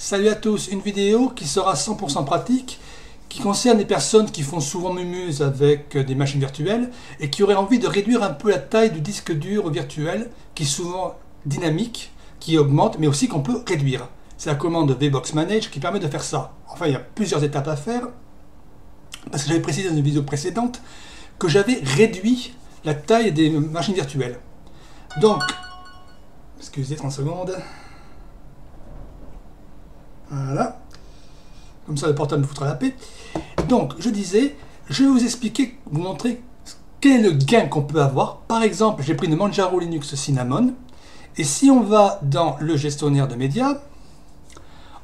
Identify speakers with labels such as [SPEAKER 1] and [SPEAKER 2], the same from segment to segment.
[SPEAKER 1] Salut à tous, une vidéo qui sera 100% pratique, qui concerne les personnes qui font souvent mumuse avec des machines virtuelles et qui auraient envie de réduire un peu la taille du disque dur virtuel, qui est souvent dynamique, qui augmente, mais aussi qu'on peut réduire. C'est la commande VBox Manage qui permet de faire ça. Enfin, il y a plusieurs étapes à faire, parce que j'avais précisé dans une vidéo précédente que j'avais réduit la taille des machines virtuelles. Donc, excusez 30 secondes. Voilà. Comme ça, le portable me foutra la paix. Donc, je disais, je vais vous expliquer, vous montrer quel est le gain qu'on peut avoir. Par exemple, j'ai pris une Manjaro Linux Cinnamon. Et si on va dans le gestionnaire de médias,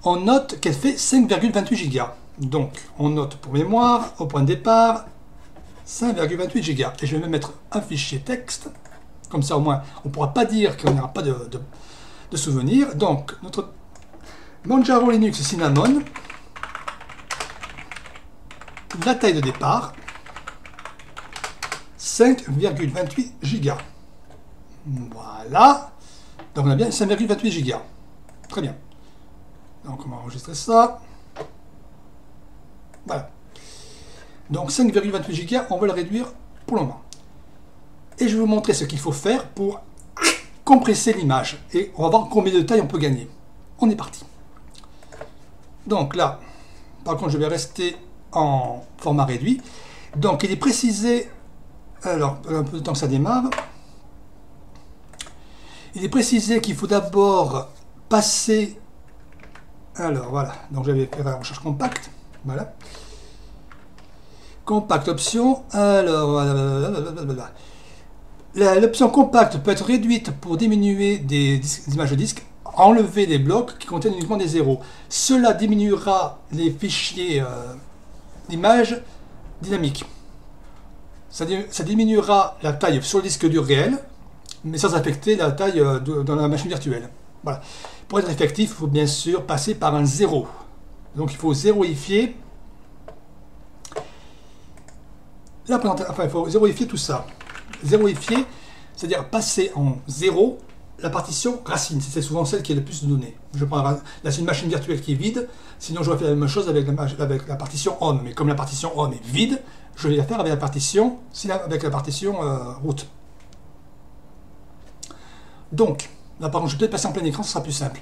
[SPEAKER 1] on note qu'elle fait 5,28 Go. Donc, on note pour mémoire, au point de départ, 5,28 Go. Et je vais même mettre un fichier texte. Comme ça, au moins, on ne pourra pas dire qu'on n'aura pas de souvenirs. Donc, notre Manjaro Linux Cinnamon, la taille de départ, 5,28 Go. Voilà. Donc on a bien 5,28 Go. Très bien. Donc on va enregistrer ça. Voilà. Donc 5,28 Go, on va le réduire pour le moment. Et je vais vous montrer ce qu'il faut faire pour compresser l'image. Et on va voir combien de taille on peut gagner. On est parti. Donc là, par contre, je vais rester en format réduit. Donc, il est précisé, alors, un peu de temps que ça démarre, il est précisé qu'il faut d'abord passer, alors voilà, donc j'avais fait la recherche compacte, voilà, compact option, alors, l'option compacte peut être réduite pour diminuer des images de disque enlever des blocs qui contiennent uniquement des zéros. Cela diminuera les fichiers euh, d'images dynamiques. Ça, diminuera la taille sur le disque dur réel, mais sans affecter la taille euh, dans la machine virtuelle. Pour être effectif, il faut bien sûr passer par un zéro. Donc il faut zéroifier la enfin il faut zéroifier tout ça. Zéroifier, c'est-à-dire passer en zéro la partition racine, c'est souvent celle qui est le plus de données. Je prends là, c'est une machine virtuelle qui est vide, sinon j'aurais fait la même chose avec la, partition on, mais comme la partition on est vide, je vais la faire avec la partition, avec la partition euh, route. Donc, là par contre, je vais peut-être passer en plein écran, ce sera plus simple.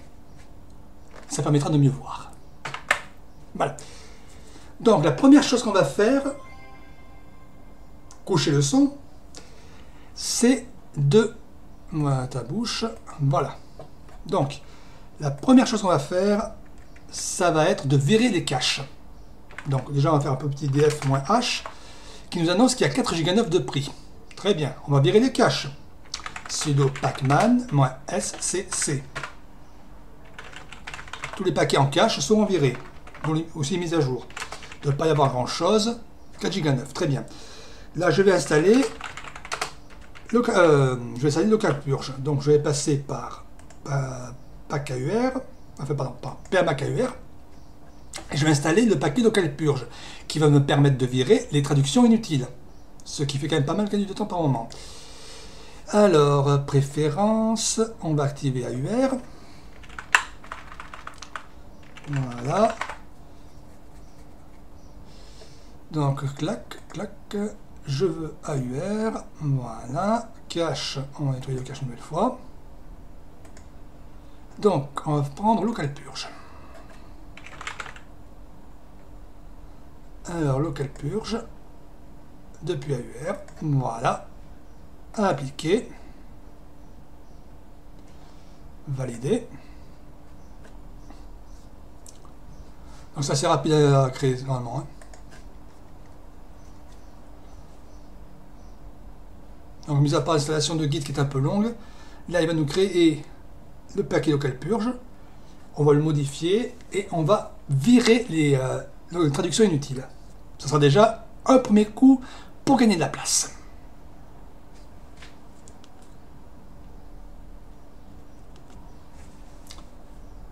[SPEAKER 1] Ça permettra de mieux voir. Voilà. Donc, la première chose qu'on va faire, coucher le son, c'est de voilà ta bouche. Voilà. Donc, la première chose qu'on va faire, ça va être de virer les caches. Donc, déjà, on va faire un peu petit df-h qui nous annonce qu'il y a 4 Go 9 de prix. Très bien. On va virer les caches. sudo pacman-scc. Tous les paquets en cache seront virés. Aussi mis à jour. Il ne doit pas y avoir grand chose. 4 Go 9. Très bien. Là, je vais installer euh, je vais installer local purge. Donc je vais passer par, PAKUR, enfin pardon, par. Et je vais installer le paquet local purge qui va me permettre de virer les traductions inutiles. Ce qui fait quand même pas mal gagner de temps par moment. Alors, préférences, on va activer AUR. Voilà. Donc, clac, clac, je veux AUR, voilà, cache, on va nettoyer le cache une nouvelle fois. Donc, on va prendre local purge. Alors, local purge, depuis AUR, voilà, appliquer, valider. Donc, ça c'est rapide à créer normalement. Hein. Donc, mis à part l'installation de guide qui est un peu longue, là, il va nous créer le paquet local purge. On va le modifier et on va virer les, euh, traductions inutiles. Ce sera déjà un premier coup pour gagner de la place.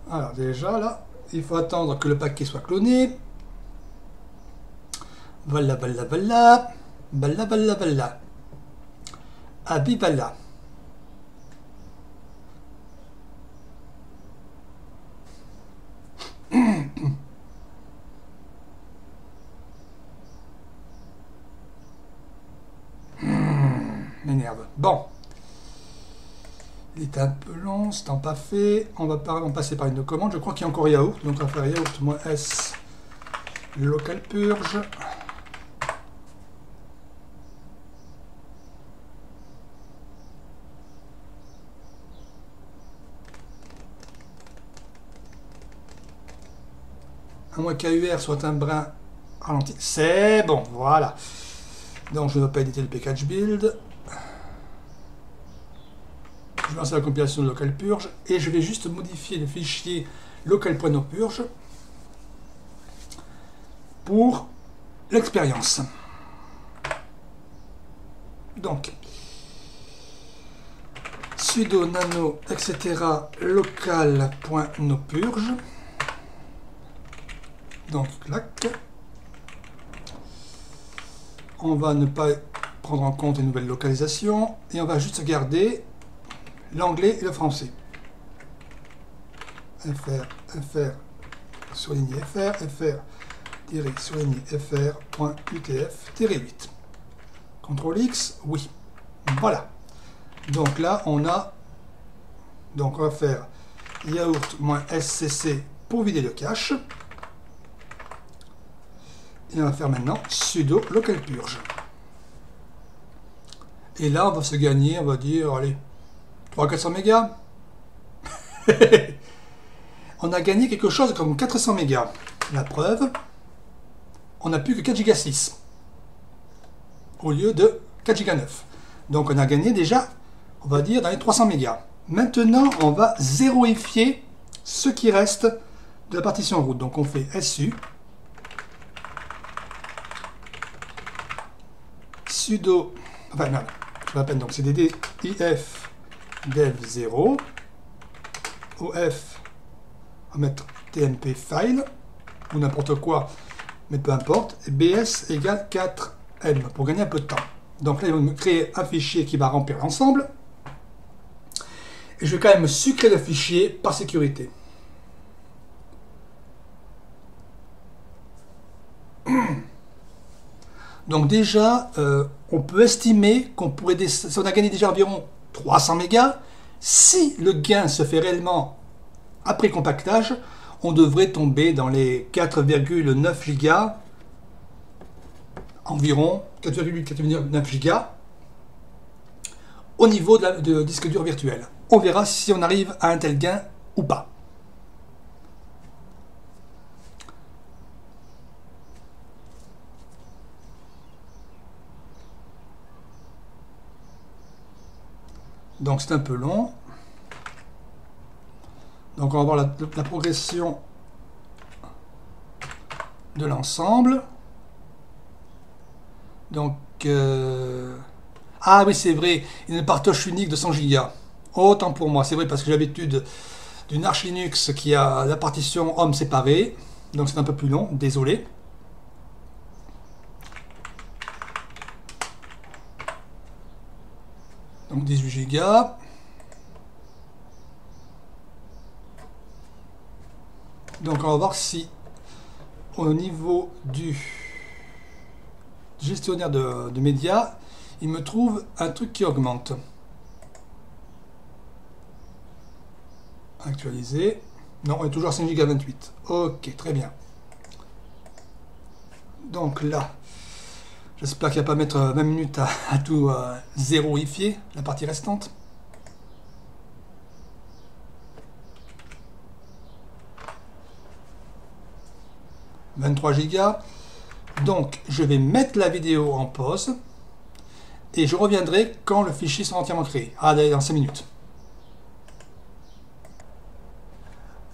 [SPEAKER 1] Alors déjà là, il faut attendre que le paquet soit cloné. Voilà, voilà, voilà. Voilà, voilà, voilà à M'énerve. Bon. Il est un peu long, c'est temps pas fait. On va, passer par une commande. Je crois qu'il y a encore yaourt. Donc on va faire yaourt moins S. Local purge. À moins qu'AUR soit un brin ralenti. C'est bon, voilà. Donc je ne vais pas éditer le package build. Je vais lancer la compilation de local purge et je vais juste modifier le fichier local.nopurge pour l'expérience. Donc, sudo nano etc local.nopurge donc, clac. On va ne pas prendre en compte les nouvelles localisations et on va juste garder l'anglais et le français. fr, fr, surligné fr, fr, tiré, surligné fr.utf, 8. CTRL X, oui. Voilà. Donc là, on a, donc on va faire yaourt-scc pour vider le cache. Et on va faire maintenant sudo local purge. Et là, on va se gagner, on va dire, allez, 300-400 mégas. on a gagné quelque chose comme 400 mégas. La preuve, on n'a plus que 4 giga 6 au lieu de 4 giga 9. Donc on a gagné déjà, on va dire, dans les 300 mégas. Maintenant, on va zéroifier ce qui reste de la partition route. Donc on fait SU sudo, enfin non, je m'appelle donc cdd if dev 0 of, on va mettre tmp file ou n'importe quoi, mais peu importe, bs égale 4m pour gagner un peu de temps. Donc là, il va me créer un fichier qui va remplir l'ensemble. Et je vais quand même sucrer le fichier par sécurité. Donc déjà, euh, on peut estimer qu'on pourrait, si on a gagné déjà environ 300 mégas, si le gain se fait réellement après compactage, on devrait tomber dans les 4,9 gigas, environ 4,9 gigas, au niveau de, de disque dur virtuel. On verra si on arrive à un tel gain ou pas. Donc c'est un peu long. Donc on va voir la, progression de l'ensemble. Donc, euh, ah oui, c'est vrai, une partage unique de 100 Go. Autant pour moi, c'est vrai, parce que j'ai l'habitude d'une Arch Linux qui a la partition homme séparée. Donc c'est un peu plus long, désolé. Donc 18 Go. Donc on va voir si au niveau du gestionnaire de, médias, il me trouve un truc qui augmente. Actualiser. Non, on est toujours à 5 Go 28. Ok, très bien. Donc là, J'espère qu'il n'y a pas mettre 20 euh, minutes à, tout euh, zéroifier, la partie restante. « 23 gigas. Donc, je vais mettre la vidéo en pause et je reviendrai quand le fichier sera entièrement créé. Ah, d'ailleurs, dans 5 minutes.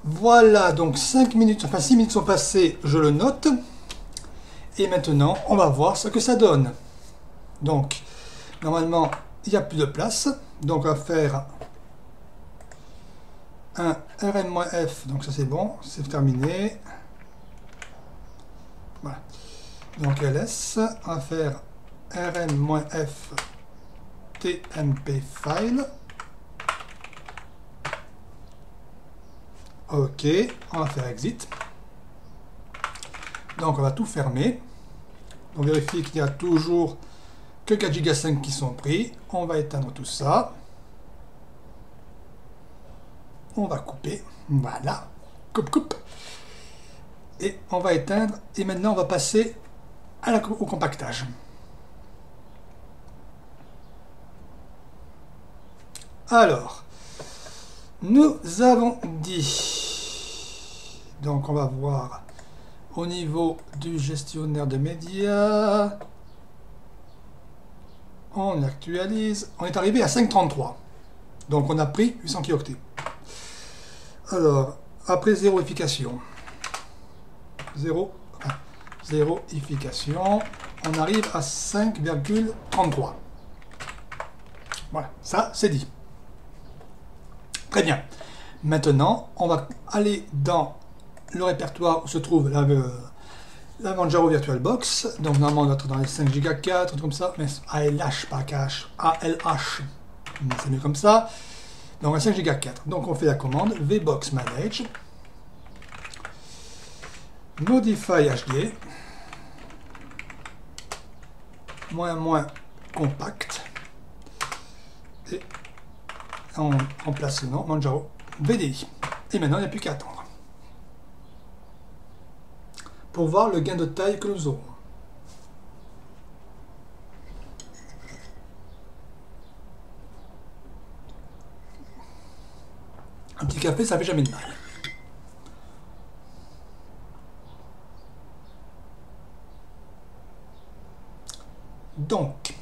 [SPEAKER 1] Voilà, donc 5 minutes, enfin 6 minutes sont passées, je le note. Et maintenant, on va voir ce que ça donne. Donc, normalement, il n'y a plus de place. Donc, on va faire un rm-f. Donc, ça, c'est bon. C'est terminé. Voilà. Donc, ls. On va faire rm-f tmp file. OK. On va faire exit. Donc, on va tout fermer. On vérifie qu'il y a toujours que 4 Go 5 qui sont pris. On va éteindre tout ça. On va couper. Voilà. Coupe, coupe. Et on va éteindre. Et maintenant, on va passer au compactage. Alors, nous avons dit, donc on va voir au niveau du gestionnaire de médias, on actualise, on est arrivé à 5.33, donc on a pris 800 kioctets. Alors, après zéroification, zéro, zéroification, on arrive à 5,33. Voilà, ça c'est dit. Très bien. Maintenant, on va aller dans le répertoire où se trouve la, euh, la Manjaro VirtualBox. Donc normalement, on doit être dans les 5 Go 4, comme ça. Mais ALH, pas cache. ALH. C'est mieux comme ça. Donc un 5 Go 4. Donc on fait la commande VBox Manage. Modify HD. Moins moins compact. Et on remplace le nom Manjaro VDI. Et maintenant, il n'y a plus qu'à attendre. Pour voir le gain de taille que nous aurons. Un petit café, ça fait jamais de mal. Donc,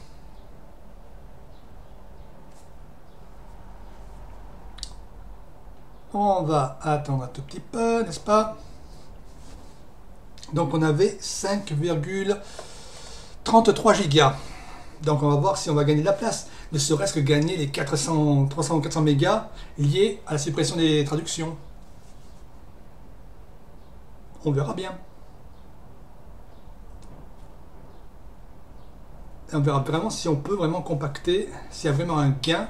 [SPEAKER 1] On va attendre un tout petit peu, n'est-ce pas? Donc on avait 5,33 gigas. Donc on va voir si on va gagner de la place. Ne serait-ce que gagner les 400, 300 ou 400 mégas liés à la suppression des traductions. On verra bien. Et on verra vraiment si on peut vraiment compacter, s'il y a vraiment un gain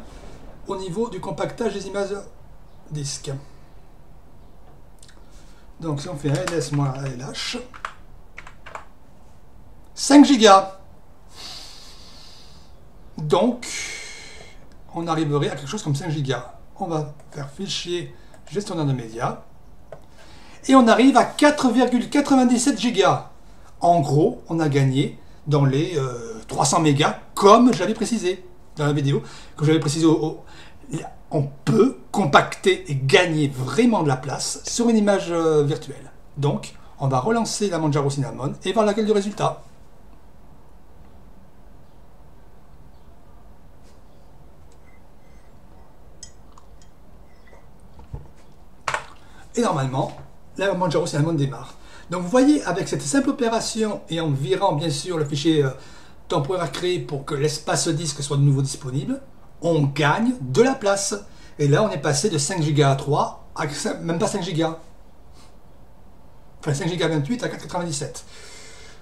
[SPEAKER 1] au niveau du compactage des images disque. Donc si on fait ls moins lh, 5 gigas. Donc, on arriverait à quelque chose comme 5 gigas. On va faire fichier gestionnaire de médias. Et on arrive à 4,97 gigas. En gros, on a gagné dans les 300 euh, mégas, comme j'avais précisé dans la vidéo, que j'avais précisé au, on peut compacter et gagner vraiment de la place sur une image euh, virtuelle. Donc, on va relancer la Manjaro Cinnamon et voir laquelle du résultat. Et normalement, la Manjaro Cinnamon démarre. Donc vous voyez, avec cette simple opération et en virant bien sûr le fichier euh, temporaire créé pour que l'espace disque soit de nouveau disponible, on gagne de la place. Et là, on est passé de 5 Go à 3 à même pas 5 Go. Enfin, 5 Go 28 à 4,97.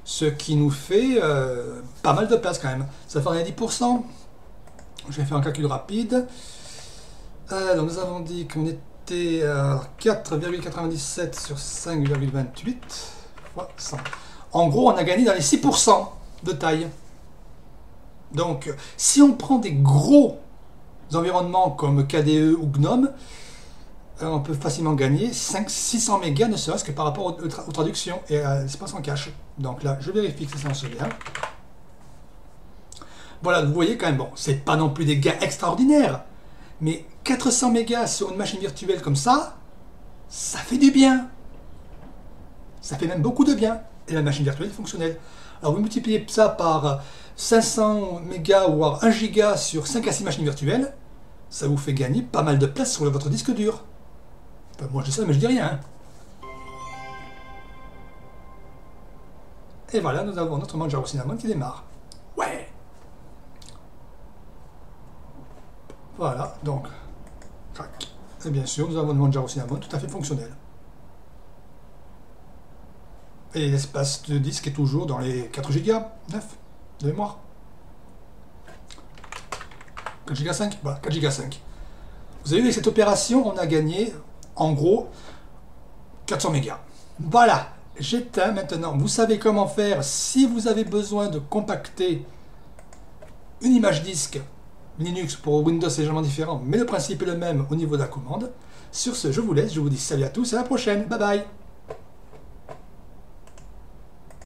[SPEAKER 1] Ce qui nous fait euh, pas mal de place quand même. Ça fait 10%. Je vais faire un calcul rapide. Euh, donc nous avons dit qu'on était à 4,97 sur 5,28 En gros, on a gagné dans les 6% de taille. Donc, si on prend des gros environnements comme KDE ou GNOME, euh, on peut facilement gagner 500-600 mégas, ne serait-ce que par rapport aux, traductions et à l'espace en cache. Donc là, je vérifie que ça s'en souvient. Voilà, vous voyez quand même, bon, c'est pas non plus des gains extraordinaires, mais 400 mégas sur une machine virtuelle comme ça, ça fait du bien. Ça fait même beaucoup de bien. Et la machine virtuelle est fonctionnelle. Alors vous multipliez ça par 500 mégas ou 1 giga sur 5 à 6 machines virtuelles, ça vous fait gagner pas mal de place sur votre disque dur. moi je ça, mais je dis rien. Hein. Et voilà, nous avons notre Manjaro Cinnamon qui démarre. Ouais Voilà, donc. Et bien sûr, nous avons le Manjaro Cinnamon tout à fait fonctionnel. Et l'espace de disque est toujours dans les 4 Go, 9 de mémoire. 4 Go 5 Voilà, 4 Go 5. Vous avez vu, avec cette opération, on a gagné, en gros, 400 mégas. Voilà, j'éteins maintenant. Vous savez comment faire si vous avez besoin de compacter une image disque Linux pour Windows c'est légèrement différent, mais le principe est le même au niveau de la commande. Sur ce, je vous laisse, je vous dis salut à tous et à la prochaine. Bye bye